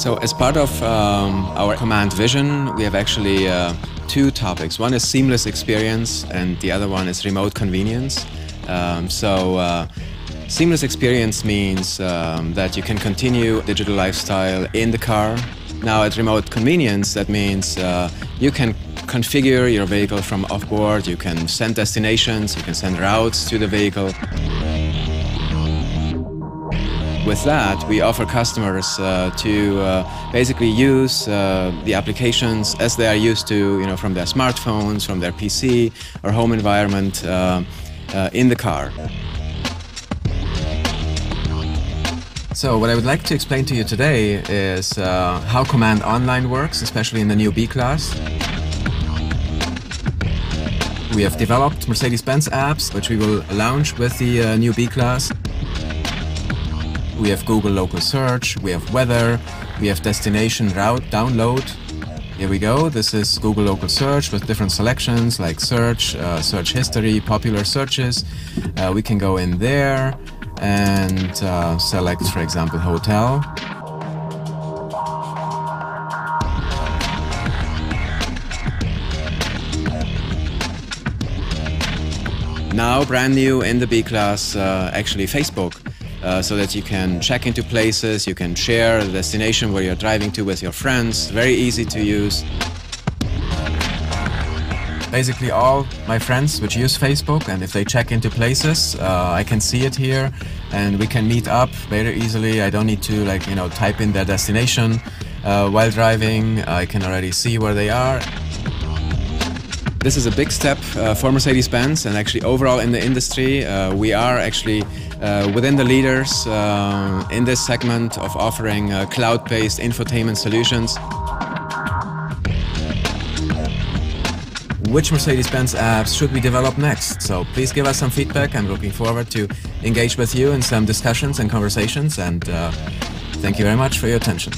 So, as part of um, our command vision, we have actually uh, two topics. One is seamless experience, and the other one is remote convenience. Um, so, uh, seamless experience means um, that you can continue digital lifestyle in the car. Now, at remote convenience, that means uh, you can configure your vehicle from off-board. You can send destinations. You can send routes to the vehicle with that, we offer customers uh, to uh, basically use uh, the applications as they are used to, you know, from their smartphones, from their PC or home environment uh, uh, in the car. So what I would like to explain to you today is uh, how COMAND Online works, especially in the new B-Class. We have developed Mercedes-Benz apps, which we will launch with the new B-Class. We have Google Local Search, we have weather, we have destination route download. Here we go. This is Google Local Search with different selections like search, uh, search history, popular searches. Uh, we can go in there and uh, select, for example, hotel. Now, brand new in the B class, uh, actually Facebook uh, so that you can check into places, you can share the destination where you're driving to with your friends. Very easy to use. Basically all my friends which use Facebook and if they check into places, uh, I can see it here and we can meet up very easily. I don't need to like, you know, type in their destination uh, while driving. I can already see where they are. This is a big step uh, for Mercedes-Benz and actually overall in the industry. Uh, we are actually uh, within the leaders uh, in this segment of offering uh, cloud-based infotainment solutions. Which Mercedes-Benz apps should we develop next? So please give us some feedback. I'm looking forward to engage with you in some discussions and conversations and uh, thank you very much for your attention.